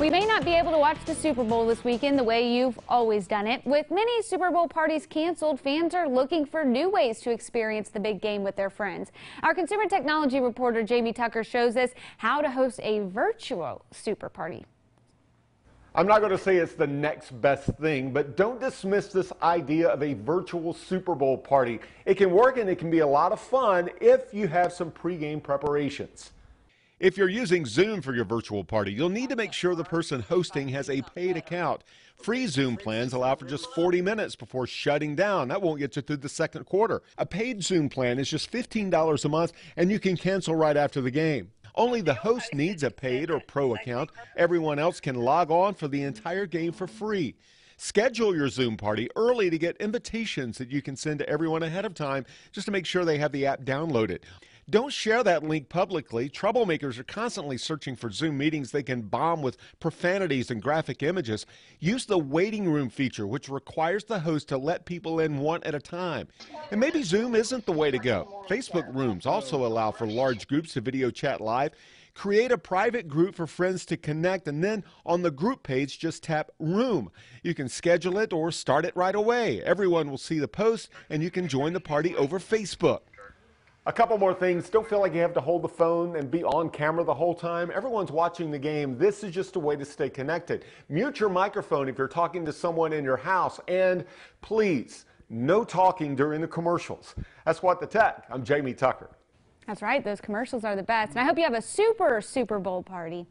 We may not be able to watch the Super Bowl this weekend the way you've always done it. With many Super Bowl parties canceled, fans are looking for new ways to experience the big game with their friends. Our consumer technology reporter Jamie Tucker shows us how to host a virtual super party. I'm not going to say it's the next best thing, but don't dismiss this idea of a virtual Super Bowl party. It can work and it can be a lot of fun if you have some pregame preparations. If you're using Zoom for your virtual party, you'll need to make sure the person hosting has a paid account. Free Zoom plans allow for just 40 minutes before shutting down. That won't get you through the second quarter. A paid Zoom plan is just $15 a month, and you can cancel right after the game. Only the host needs a paid or pro account. Everyone else can log on for the entire game for free. Schedule your Zoom party early to get invitations that you can send to everyone ahead of time just to make sure they have the app downloaded. Don't share that link publicly. Troublemakers are constantly searching for Zoom meetings they can bomb with profanities and graphic images. Use the waiting room feature, which requires the host to let people in one at a time. And maybe Zoom isn't the way to go. Facebook rooms also allow for large groups to video chat live. Create a private group for friends to connect, and then on the group page, just tap Room. You can schedule it or start it right away. Everyone will see the post, and you can join the party over Facebook. A couple more things. Don't feel like you have to hold the phone and be on camera the whole time. Everyone's watching the game. This is just a way to stay connected. Mute your microphone if you're talking to someone in your house. And please, no talking during the commercials. That's what the tech. I'm Jamie Tucker. That's right. Those commercials are the best. And I hope you have a super Super Bowl party.